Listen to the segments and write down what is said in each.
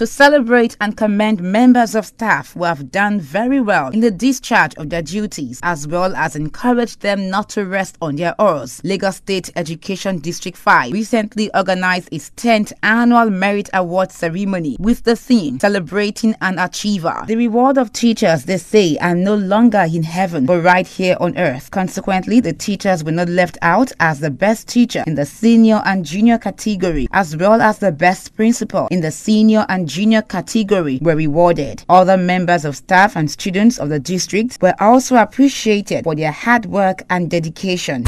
to celebrate and commend members of staff who have done very well in the discharge of their duties, as well as encourage them not to rest on their oars. Lagos State Education District 5 recently organized its 10th annual Merit Award ceremony with the theme Celebrating an Achiever. The reward of teachers, they say, are no longer in heaven, but right here on earth. Consequently, the teachers were not left out as the best teacher in the senior and junior category, as well as the best principal in the senior and junior category were rewarded. Other members of staff and students of the district were also appreciated for their hard work and dedication.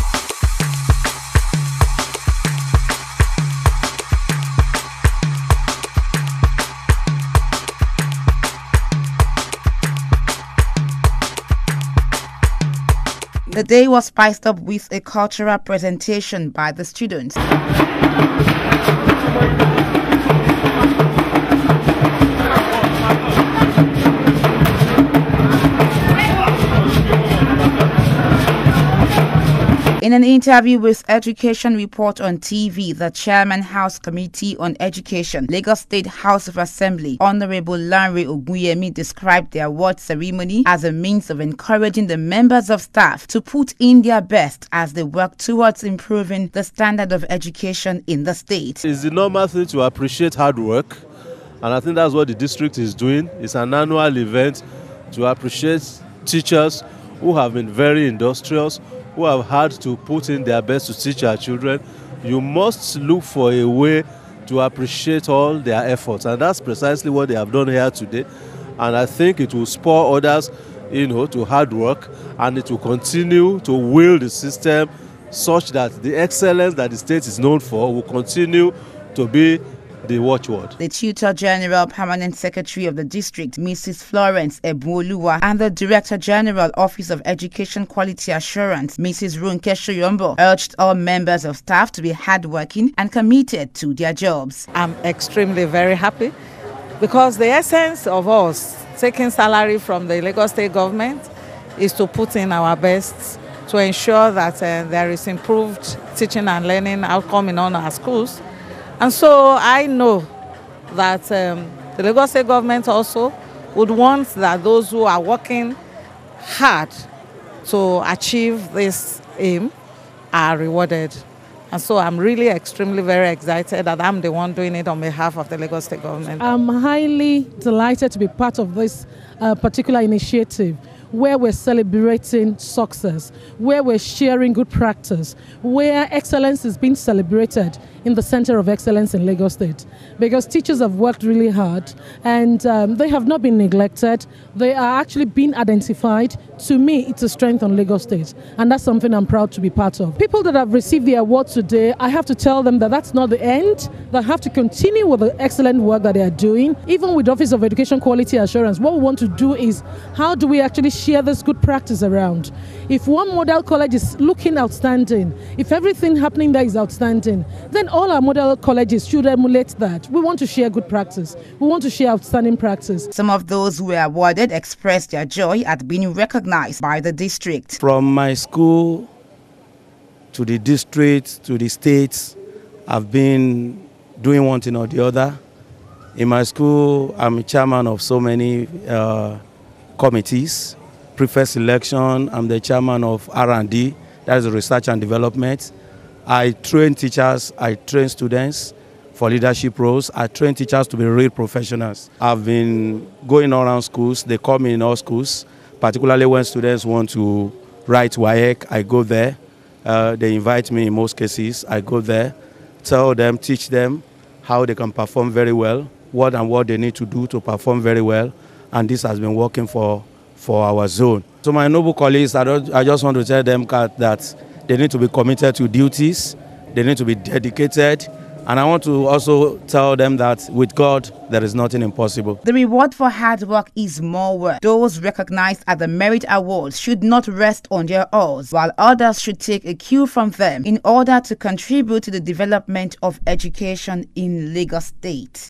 The day was spiced up with a cultural presentation by the students. In an interview with Education Report on TV, the Chairman House Committee on Education, Lagos State House of Assembly, Honorable Lanre Ogunyemi described the award ceremony as a means of encouraging the members of staff to put in their best as they work towards improving the standard of education in the state. It's the normal thing to appreciate hard work, and I think that's what the district is doing. It's an annual event to appreciate teachers who have been very industrious, who have had to put in their best to teach our children, you must look for a way to appreciate all their efforts. And that's precisely what they have done here today. And I think it will spur others, you know, to hard work and it will continue to wield the system such that the excellence that the state is known for will continue to be the watchword. The Tutor General Permanent Secretary of the district, Mrs. Florence Ebuoluwa, and the Director General Office of Education Quality Assurance, Mrs. Ronke Soyombo, urged all members of staff to be hardworking and committed to their jobs. I'm extremely very happy because the essence of us taking salary from the Lagos State government is to put in our best to ensure that uh, there is improved teaching and learning outcome in all our schools and so I know that um, the Lagos State government also would want that those who are working hard to achieve this aim are rewarded. And so I'm really extremely very excited that I'm the one doing it on behalf of the Lagos State government. I'm highly delighted to be part of this uh, particular initiative where we're celebrating success, where we're sharing good practice, where excellence is being celebrated in the center of excellence in Lagos State. Because teachers have worked really hard and um, they have not been neglected. They are actually being identified. To me, it's a strength on Lagos State. And that's something I'm proud to be part of. People that have received the award today, I have to tell them that that's not the end. They have to continue with the excellent work that they are doing. Even with Office of Education Quality Assurance, what we want to do is how do we actually share this good practice around? If one model college is looking outstanding, if everything happening there is outstanding, then all our model colleges should emulate that. We want to share good practice. We want to share outstanding practice. Some of those who were awarded expressed their joy at being recognized by the district. From my school to the district to the states, I've been doing one thing or the other. In my school, I'm chairman of so many uh, committees. Prefect selection, I'm the chairman of R&D, that is research and development. I train teachers, I train students for leadership roles. I train teachers to be real professionals. I've been going around schools. They call me in all schools, particularly when students want to write WAEC. I go there. Uh, they invite me in most cases. I go there, tell them, teach them how they can perform very well, what and what they need to do to perform very well. And this has been working for, for our zone. So my noble colleagues, I, I just want to tell them that they need to be committed to duties. They need to be dedicated. And I want to also tell them that with God, there is nothing impossible. The reward for hard work is more work. Those recognized at the Merit Awards should not rest on their oars, while others should take a cue from them in order to contribute to the development of education in Lagos State.